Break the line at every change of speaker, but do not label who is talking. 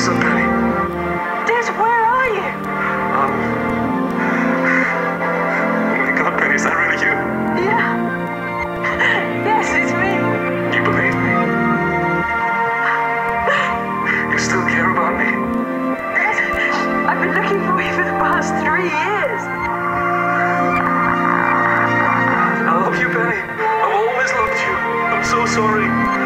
What's up, Penny?
Des, where are you?
Um. Oh my god, Penny, is that really you?
Yeah. yes, it's me.
You believe me? You still care about me?
Des, I've been looking for you for the past three years.
I love you, Penny. I've always loved you. I'm so sorry.